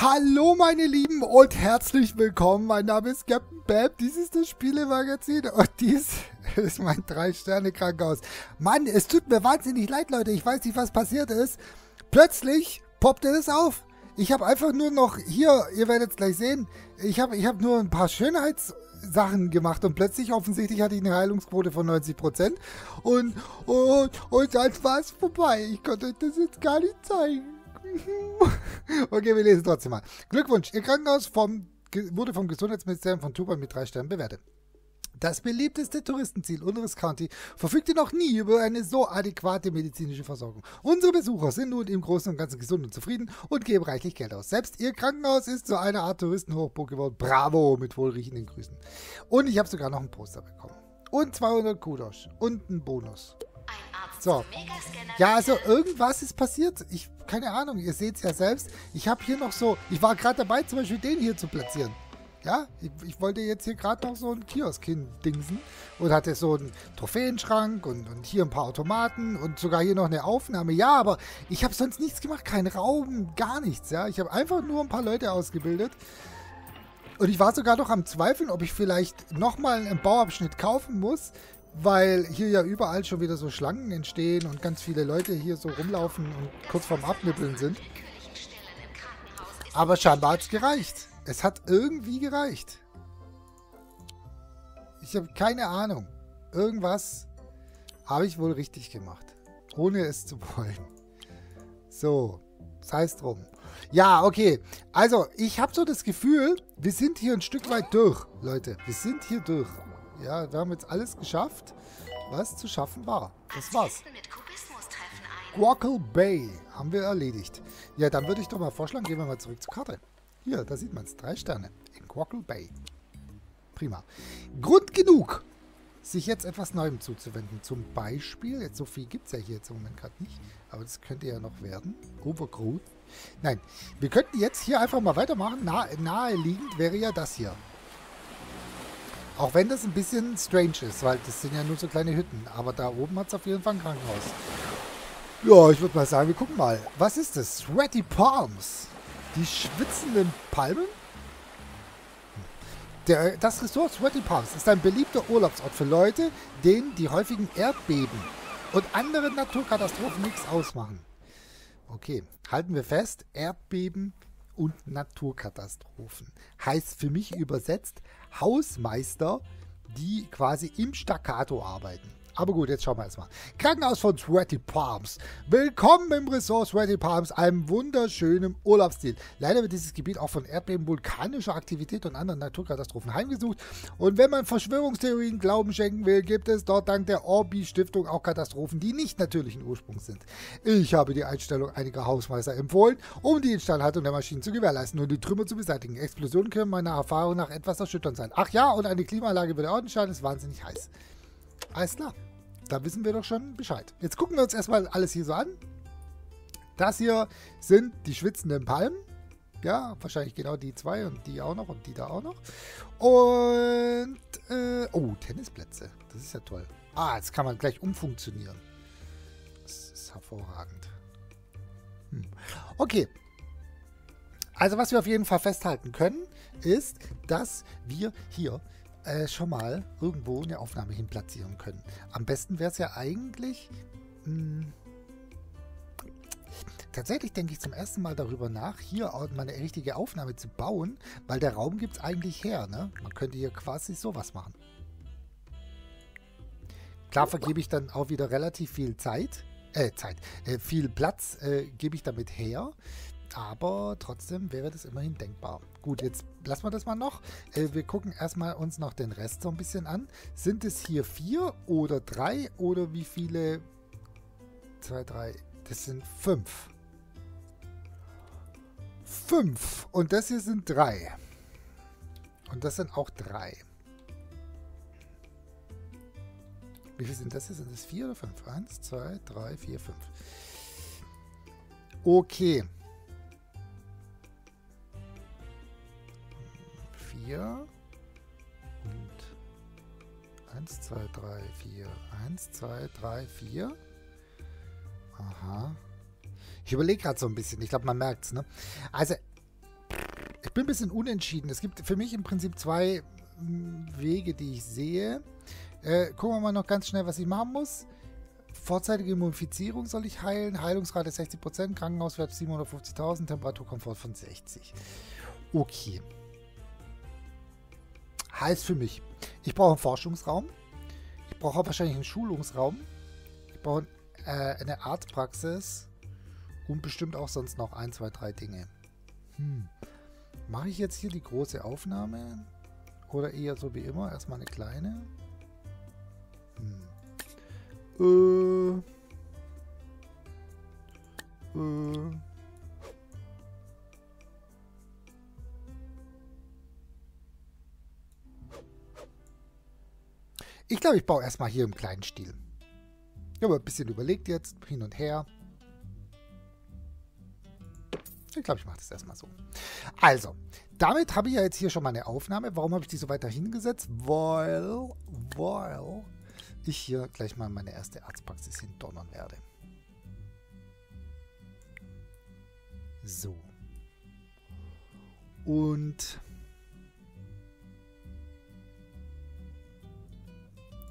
Hallo meine Lieben und herzlich willkommen. Mein Name ist Captain Bab. Dies ist das Spielemagazin und dies ist mein 3-Sterne-Krankenhaus. Mann, es tut mir wahnsinnig leid, Leute. Ich weiß nicht, was passiert ist. Plötzlich poppte es auf. Ich habe einfach nur noch hier, ihr werdet es gleich sehen, ich habe ich hab nur ein paar Schönheitssachen gemacht und plötzlich offensichtlich hatte ich eine Heilungsquote von 90% und, und, und dann war es vorbei. Ich konnte euch das jetzt gar nicht zeigen. okay, wir lesen trotzdem mal. Glückwunsch, Ihr Krankenhaus vom, wurde vom Gesundheitsministerium von Tuba mit drei Sternen bewertet. Das beliebteste Touristenziel unseres County verfügte noch nie über eine so adäquate medizinische Versorgung. Unsere Besucher sind nun im Großen und Ganzen gesund und zufrieden und geben reichlich Geld aus. Selbst ihr Krankenhaus ist zu einer Art Touristenhochburg geworden. Bravo, mit wohlriechenden Grüßen. Und ich habe sogar noch ein Poster bekommen. Und 200 Kudos. Und einen Bonus. So. Ja, also irgendwas ist passiert. Ich, keine Ahnung, ihr seht es ja selbst. Ich habe hier noch so, ich war gerade dabei, zum Beispiel den hier zu platzieren. Ja, ich, ich wollte jetzt hier gerade noch so einen Kiosk hindingsen und hatte so einen Trophäenschrank und, und hier ein paar Automaten und sogar hier noch eine Aufnahme. Ja, aber ich habe sonst nichts gemacht, kein Raum, gar nichts. Ja, ich habe einfach nur ein paar Leute ausgebildet. Und ich war sogar noch am Zweifeln, ob ich vielleicht nochmal einen Bauabschnitt kaufen muss, weil hier ja überall schon wieder so Schlangen entstehen und ganz viele Leute hier so rumlaufen und kurz vorm Abnippeln sind. Aber scheinbar hat es gereicht. Es hat irgendwie gereicht. Ich habe keine Ahnung. Irgendwas habe ich wohl richtig gemacht. Ohne es zu wollen. So, sei es drum. Ja, okay. Also, ich habe so das Gefühl, wir sind hier ein Stück weit durch, Leute. Wir sind hier durch. Ja, wir haben jetzt alles geschafft, was zu schaffen war. Das war's. Guacal Bay haben wir erledigt. Ja, dann würde ich doch mal vorschlagen, gehen wir mal zurück zur Karte. Hier, da sieht man es. Drei Sterne in Guacal Bay. Prima. Grund genug, sich jetzt etwas Neuem zuzuwenden. Zum Beispiel, jetzt so viel gibt es ja hier jetzt im Moment gerade nicht, aber das könnte ja noch werden. Overgrowth. Nein, wir könnten jetzt hier einfach mal weitermachen. Nah, naheliegend wäre ja das hier. Auch wenn das ein bisschen strange ist, weil das sind ja nur so kleine Hütten. Aber da oben hat es auf jeden Fall ein Krankenhaus. Ja, ich würde mal sagen, wir gucken mal. Was ist das? Sweaty Palms. Die schwitzenden Palmen? Der, das Resort Sweaty Palms ist ein beliebter Urlaubsort für Leute, denen die häufigen Erdbeben und andere Naturkatastrophen nichts ausmachen. Okay, halten wir fest, Erdbeben und Naturkatastrophen. Heißt für mich übersetzt Hausmeister, die quasi im Staccato arbeiten. Aber gut, jetzt schauen wir erstmal. Krankenhaus von Sweaty Palms. Willkommen im Resort Sweaty Palms, einem wunderschönen Urlaubsstil. Leider wird dieses Gebiet auch von Erdbeben, vulkanischer Aktivität und anderen Naturkatastrophen heimgesucht. Und wenn man Verschwörungstheorien Glauben schenken will, gibt es dort dank der Orbi-Stiftung auch Katastrophen, die nicht natürlichen Ursprungs sind. Ich habe die Einstellung einiger Hausmeister empfohlen, um die Instandhaltung der Maschinen zu gewährleisten und die Trümmer zu beseitigen. Explosionen können meiner Erfahrung nach etwas erschütternd sein. Ach ja, und eine Klimaanlage würde nicht schaden, ist wahnsinnig heiß. Alles klar. Da wissen wir doch schon Bescheid. Jetzt gucken wir uns erstmal alles hier so an. Das hier sind die schwitzenden Palmen. Ja, wahrscheinlich genau die zwei und die auch noch und die da auch noch. Und, äh, oh, Tennisplätze. Das ist ja toll. Ah, jetzt kann man gleich umfunktionieren. Das ist hervorragend. Hm. Okay. Also, was wir auf jeden Fall festhalten können, ist, dass wir hier äh, schon mal irgendwo eine Aufnahme hin platzieren können. Am besten wäre es ja eigentlich... Mh, hm, tatsächlich denke ich zum ersten Mal darüber nach, hier auch mal eine richtige Aufnahme zu bauen, weil der Raum gibt es eigentlich her. Ne? Man könnte hier quasi sowas machen. Klar vergebe ich dann auch wieder relativ viel Zeit, äh, Zeit, äh, viel Platz äh, gebe ich damit her. Aber trotzdem wäre das immerhin denkbar. Gut, jetzt lassen wir das mal noch. Äh, wir gucken erstmal uns noch den Rest so ein bisschen an. Sind es hier vier oder drei oder wie viele? Zwei, drei. Das sind fünf. Fünf. Und das hier sind drei. Und das sind auch drei. Wie viele sind das hier? Sind das vier oder fünf? Eins, zwei, drei, vier, fünf. Okay. 4 und 1, 2, 3, 4. 1, 2, 3, 4. Aha. Ich überlege gerade so ein bisschen. Ich glaube, man merkt es, ne? Also, bin ein bisschen unentschieden. Es gibt für mich im Prinzip zwei hm, Wege, die ich sehe. Äh, gucken wir mal noch ganz schnell, was ich machen muss. Vorzeitige Mumifizierung soll ich heilen. Heilungsrate 60%, Krankenhauswert 750.000, Temperaturkomfort von 60. Okay. Heißt für mich, ich brauche einen Forschungsraum. Ich brauche wahrscheinlich einen Schulungsraum. Ich brauche äh, eine Arztpraxis. Und bestimmt auch sonst noch ein, zwei, drei Dinge. Hm. Mache ich jetzt hier die große Aufnahme? Oder eher so wie immer, erstmal eine kleine? Hm. Äh. Äh. Ich glaube, ich baue erstmal hier im kleinen Stil. Ich habe ein bisschen überlegt jetzt, hin und her. Ich glaube, ich mache das erstmal so. Also, damit habe ich ja jetzt hier schon mal eine Aufnahme. Warum habe ich die so weiter hingesetzt? Weil, weil ich hier gleich mal meine erste Arztpraxis hindonnern werde. So. Und...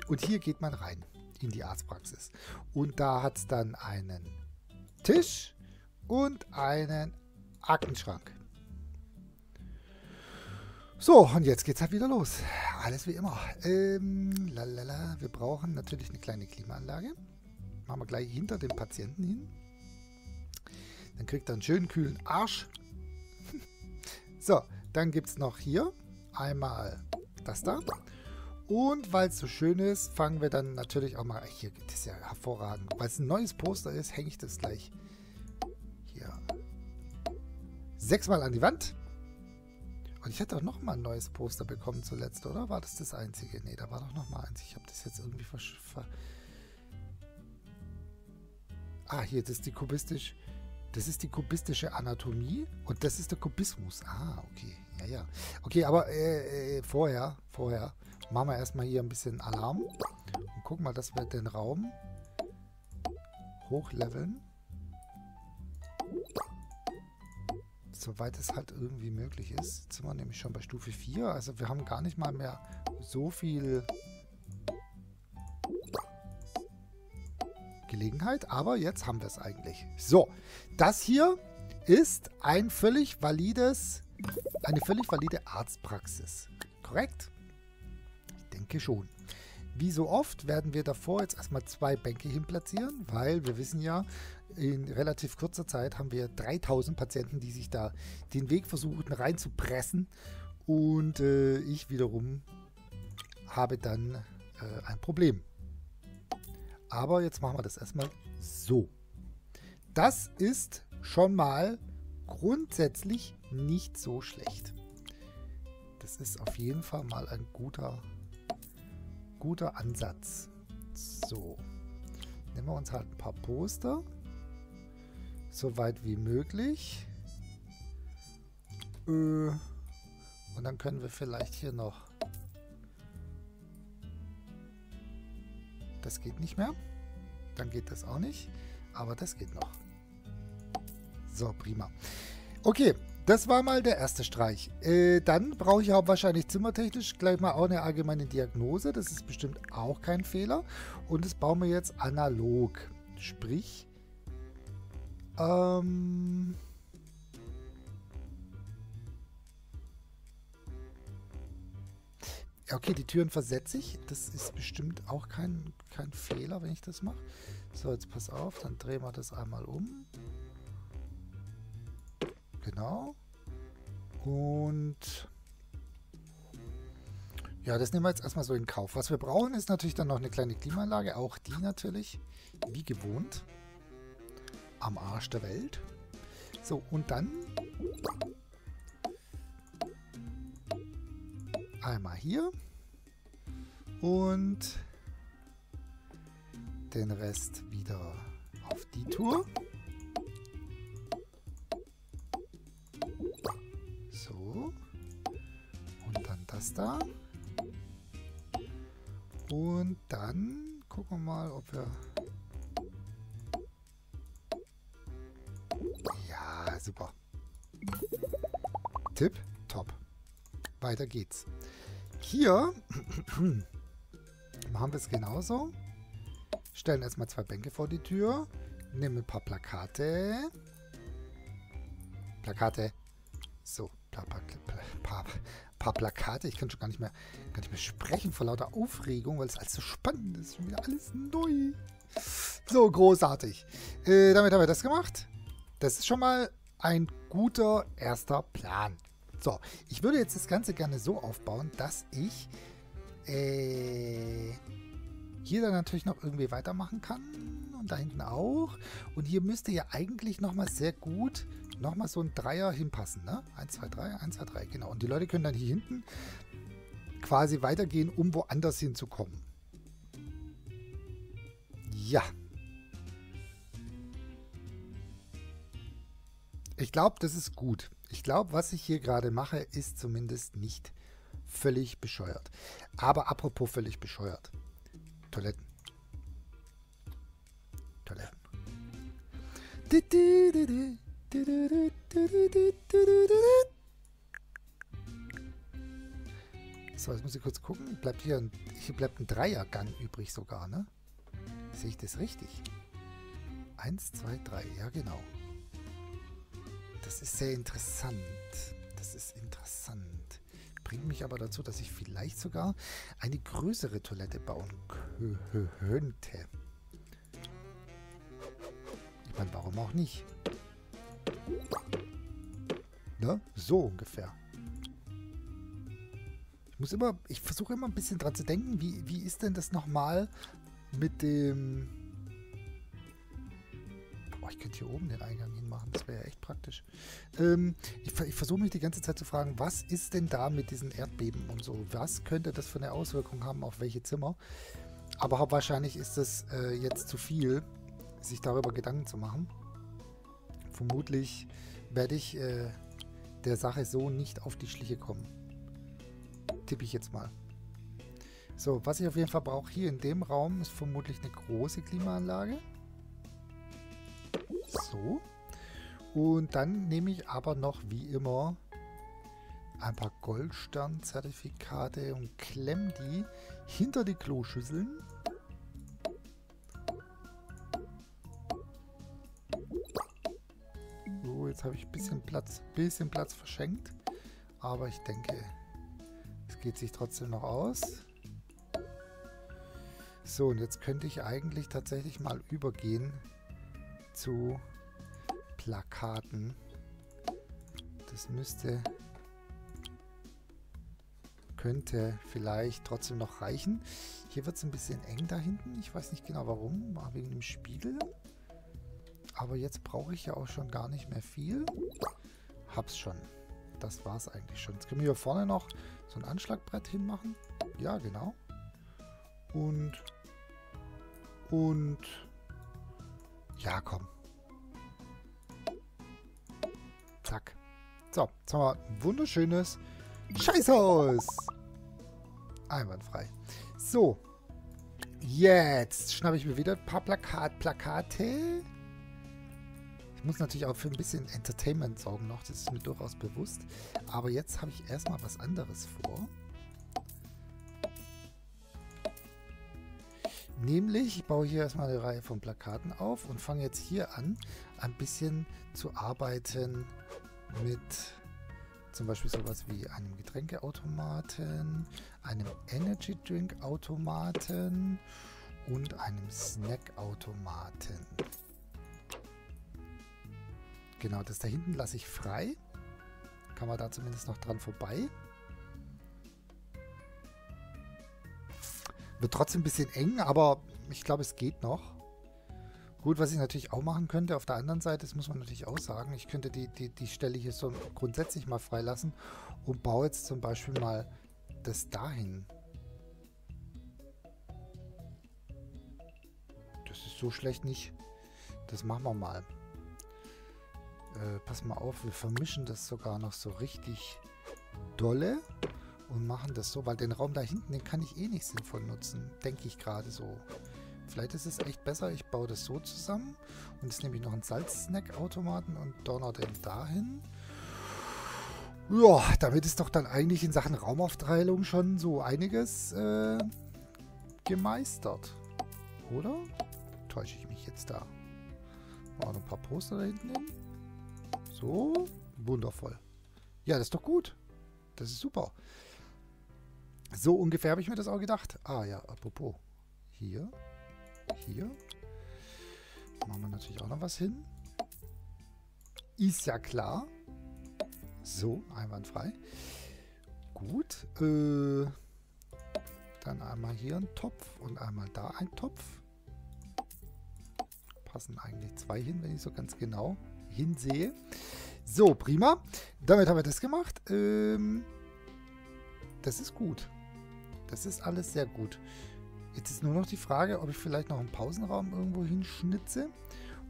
Und hier geht man rein in die Arztpraxis. Und da hat es dann einen Tisch und einen Aktenschrank. So, und jetzt geht's halt wieder los. Alles wie immer. Ähm, lalala, wir brauchen natürlich eine kleine Klimaanlage. Machen wir gleich hinter dem Patienten hin. Dann kriegt er einen schönen kühlen Arsch. so, dann gibt es noch hier einmal das da. Und weil es so schön ist, fangen wir dann natürlich auch mal... Hier, das ist ja hervorragend. Weil es ein neues Poster ist, hänge ich das gleich hier sechsmal an die Wand. Und ich hätte auch noch mal ein neues Poster bekommen zuletzt, oder? War das das einzige? Nee, da war doch noch mal eins. Ich habe das jetzt irgendwie ver... ver ah, hier, das ist die kubistisch... Das ist die kubistische Anatomie und das ist der Kubismus. Ah, okay. Ja, ja. Okay, aber äh, äh, vorher, vorher machen wir erstmal hier ein bisschen Alarm und gucken mal, dass wir den Raum hochleveln. soweit es halt irgendwie möglich ist. Jetzt sind wir nämlich schon bei Stufe 4. Also wir haben gar nicht mal mehr so viel Gelegenheit. Aber jetzt haben wir es eigentlich. So, das hier ist ein völlig valides, eine völlig valide Arztpraxis. Korrekt? Denke schon. Wie so oft werden wir davor jetzt erstmal zwei Bänke hin platzieren, weil wir wissen ja, in relativ kurzer Zeit haben wir 3000 Patienten, die sich da den Weg versuchen reinzupressen. Und äh, ich wiederum habe dann äh, ein Problem. Aber jetzt machen wir das erstmal so. Das ist schon mal grundsätzlich nicht so schlecht. Das ist auf jeden Fall mal ein guter, guter Ansatz. So. Nehmen wir uns halt ein paar Poster so weit wie möglich. Und dann können wir vielleicht hier noch... Das geht nicht mehr. Dann geht das auch nicht. Aber das geht noch. So, prima. Okay, das war mal der erste Streich. Äh, dann brauche ich auch wahrscheinlich zimmertechnisch gleich mal auch eine allgemeine Diagnose. Das ist bestimmt auch kein Fehler. Und das bauen wir jetzt analog. Sprich, ähm. Okay, die Türen versetze ich. Das ist bestimmt auch kein, kein Fehler, wenn ich das mache. So, jetzt pass auf, dann drehen wir das einmal um. Genau. Und ja, das nehmen wir jetzt erstmal so in Kauf. Was wir brauchen, ist natürlich dann noch eine kleine Klimaanlage. Auch die natürlich, wie gewohnt am Arsch der Welt. So, und dann einmal hier und den Rest wieder auf die Tour. Das da. Und dann gucken wir mal, ob wir super. Tipp. weiter geht's. Hier machen wir es genauso. Stellen erstmal zwei Bänke vor die Tür. Nehmen ein paar Plakate. Plakate. So, paar, paar, paar, paar, Plakate. Ich kann schon gar nicht mehr, gar nicht mehr sprechen vor lauter Aufregung, weil es alles so spannend ist. Schon wieder alles neu. So, großartig. Äh, damit haben wir das gemacht. Das ist schon mal ein guter erster Plan. So, ich würde jetzt das Ganze gerne so aufbauen, dass ich äh, hier dann natürlich noch irgendwie weitermachen kann. Und da hinten auch. Und hier müsste ja eigentlich nochmal sehr gut nochmal so ein Dreier hinpassen. Ne? 1, 2, 3, 1, 2, 3, genau. Und die Leute können dann hier hinten quasi weitergehen, um woanders hinzukommen. Ja. Ich glaube, das ist gut. Ich glaube, was ich hier gerade mache, ist zumindest nicht völlig bescheuert. Aber apropos völlig bescheuert. Toiletten. Toiletten. So, jetzt muss ich kurz gucken. Bleibt hier, ein, hier bleibt ein Dreiergang übrig sogar, ne? Sehe ich das richtig? Eins, zwei, drei. Ja, genau. Das ist sehr interessant. Das ist interessant. Bringt mich aber dazu, dass ich vielleicht sogar eine größere Toilette bauen könnte. Ich meine, warum auch nicht? Ne? So ungefähr. Ich muss immer, ich versuche immer ein bisschen dran zu denken, wie, wie ist denn das nochmal mit dem... Boah, ich könnte hier oben den Eingang hinmachen, das wäre ja echt praktisch. Ähm, ich, ich versuche mich die ganze Zeit zu fragen, was ist denn da mit diesen Erdbeben und so? Was könnte das für eine Auswirkung haben auf welche Zimmer? Aber wahrscheinlich ist es äh, jetzt zu viel, sich darüber Gedanken zu machen. Vermutlich werde ich äh, der Sache so nicht auf die Schliche kommen. Tippe ich jetzt mal. So, was ich auf jeden Fall brauche hier in dem Raum ist vermutlich eine große Klimaanlage. So. Und dann nehme ich aber noch wie immer ein paar Goldstern-Zertifikate und klemme die hinter die Kloschüsseln. Jetzt habe ich ein bisschen Platz, bisschen Platz verschenkt. Aber ich denke, es geht sich trotzdem noch aus. So, und jetzt könnte ich eigentlich tatsächlich mal übergehen zu Plakaten. Das müsste, könnte vielleicht trotzdem noch reichen. Hier wird es ein bisschen eng da hinten. Ich weiß nicht genau warum, war wegen dem Spiegel. Aber jetzt brauche ich ja auch schon gar nicht mehr viel. Hab's schon. Das war's eigentlich schon. Jetzt können wir hier vorne noch so ein Anschlagbrett hinmachen. Ja, genau. Und... Und... Ja, komm. Zack. So, jetzt haben wir ein wunderschönes Scheißhaus. Einwandfrei. So. Jetzt schnappe ich mir wieder ein paar Plakat Plakate. Muss natürlich auch für ein bisschen Entertainment sorgen noch, das ist mir durchaus bewusst. Aber jetzt habe ich erstmal was anderes vor. Nämlich, ich baue hier erstmal eine Reihe von Plakaten auf und fange jetzt hier an, ein bisschen zu arbeiten mit zum Beispiel sowas wie einem Getränkeautomaten, einem Energy Drink Automaten und einem Snack Automaten. Genau, das da hinten lasse ich frei. Kann man da zumindest noch dran vorbei. Wird trotzdem ein bisschen eng, aber ich glaube, es geht noch. Gut, was ich natürlich auch machen könnte, auf der anderen Seite, das muss man natürlich auch sagen, ich könnte die, die, die Stelle hier so grundsätzlich mal freilassen und baue jetzt zum Beispiel mal das dahin. Das ist so schlecht nicht. Das machen wir mal. Äh, pass mal auf, wir vermischen das sogar noch so richtig dolle und machen das so, weil den Raum da hinten, den kann ich eh nicht sinnvoll nutzen, denke ich gerade so. Vielleicht ist es echt besser, ich baue das so zusammen und jetzt nehme ich noch einen Salz-Snack-Automaten und donner den dahin. Ja, damit ist doch dann eigentlich in Sachen Raumaufteilung schon so einiges äh, gemeistert. Oder? Täusche ich mich jetzt da? Mal noch ein paar Poster da hinten hin. So, wundervoll. Ja, das ist doch gut. Das ist super. So ungefähr habe ich mir das auch gedacht. Ah ja, apropos. Hier. Hier. Machen wir natürlich auch noch was hin. Ist ja klar. So, einwandfrei. Gut. Äh, dann einmal hier ein Topf und einmal da ein Topf. Passen eigentlich zwei hin, wenn ich so ganz genau hinsehe. So, prima. Damit haben wir das gemacht. Ähm, das ist gut. Das ist alles sehr gut. Jetzt ist nur noch die Frage, ob ich vielleicht noch einen Pausenraum irgendwo hinschnitze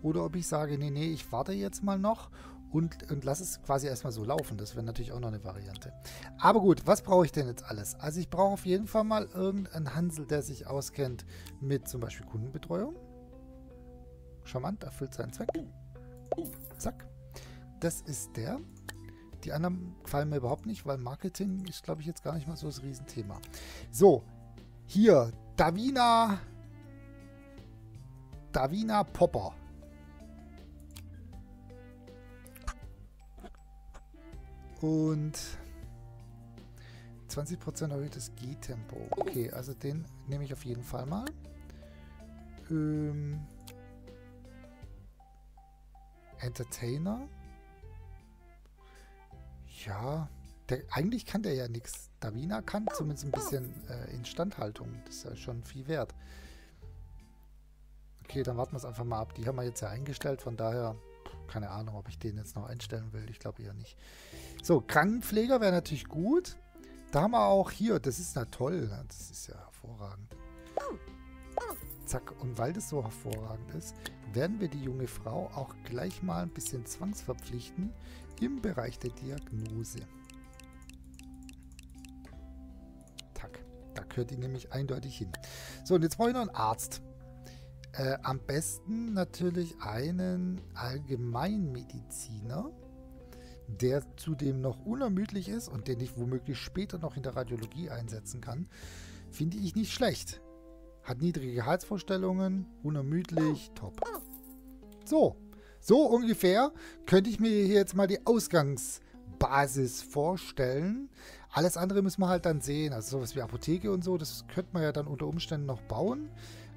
oder ob ich sage, nee, nee, ich warte jetzt mal noch und, und lasse es quasi erstmal so laufen. Das wäre natürlich auch noch eine Variante. Aber gut, was brauche ich denn jetzt alles? Also ich brauche auf jeden Fall mal irgendeinen Hansel, der sich auskennt mit zum Beispiel Kundenbetreuung. Charmant, erfüllt seinen Zweck. Zack. Das ist der. Die anderen gefallen mir überhaupt nicht, weil Marketing ist, glaube ich, jetzt gar nicht mal so das Riesenthema. So, hier, Davina. Davina Popper. Und 20% erhöhtes G-Tempo. Okay, also den nehme ich auf jeden Fall mal. Ähm, Entertainer. Ja, der, eigentlich kann der ja nichts. Davina kann zumindest ein bisschen äh, Instandhaltung. Das ist ja schon viel wert. Okay, dann warten wir es einfach mal ab. Die haben wir jetzt ja eingestellt, von daher keine Ahnung, ob ich den jetzt noch einstellen will. Ich glaube eher nicht. So, Krankenpfleger wäre natürlich gut. Da haben wir auch hier, das ist ja toll. Das ist ja hervorragend. Zack, und weil das so hervorragend ist, werden wir die junge Frau auch gleich mal ein bisschen zwangsverpflichten im Bereich der Diagnose. Tack, da gehört die nämlich eindeutig hin. So, und jetzt brauche ich noch einen Arzt. Äh, am besten natürlich einen Allgemeinmediziner, der zudem noch unermüdlich ist und den ich womöglich später noch in der Radiologie einsetzen kann. Finde ich nicht schlecht. Hat niedrige Gehaltsvorstellungen, unermüdlich, top. So, so ungefähr könnte ich mir hier jetzt mal die Ausgangsbasis vorstellen. Alles andere müssen wir halt dann sehen. Also sowas wie Apotheke und so, das könnte man ja dann unter Umständen noch bauen.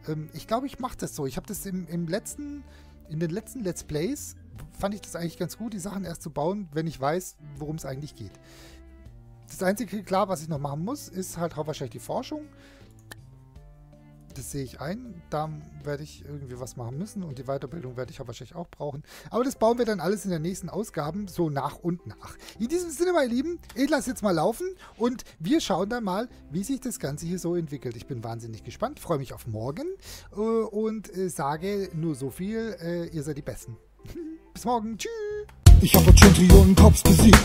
Ähm, ich glaube, ich mache das so. Ich habe das im, im letzten, in den letzten Let's Plays, fand ich das eigentlich ganz gut, die Sachen erst zu bauen, wenn ich weiß, worum es eigentlich geht. Das Einzige, klar, was ich noch machen muss, ist halt hauptsächlich die Forschung das sehe ich ein. Da werde ich irgendwie was machen müssen und die Weiterbildung werde ich auch wahrscheinlich auch brauchen. Aber das bauen wir dann alles in den nächsten Ausgaben so nach und nach. In diesem Sinne, meine Lieben, ich lasse jetzt mal laufen und wir schauen dann mal, wie sich das Ganze hier so entwickelt. Ich bin wahnsinnig gespannt, freue mich auf morgen äh, und äh, sage nur so viel, äh, ihr seid die Besten. Bis morgen, tschüss. Ich hab heute schon Trillionen Cops besiegt.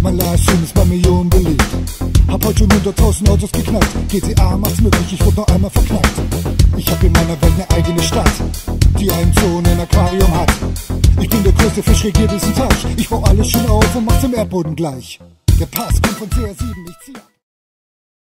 Mein Livestream ist bei Millionen belegt. Hab heute schon 100.000 Autos geknallt. GTA macht's möglich, ich wurde noch einmal verknallt. Ich hab in meiner Welt ne eigene Stadt, die einen Zoo ein Aquarium hat. Ich bin der größte Fisch, regiert diesen Teich. Ich bau alles schön auf und mach zum Erdboden gleich. Der Pass kommt von CR7, ich zieh.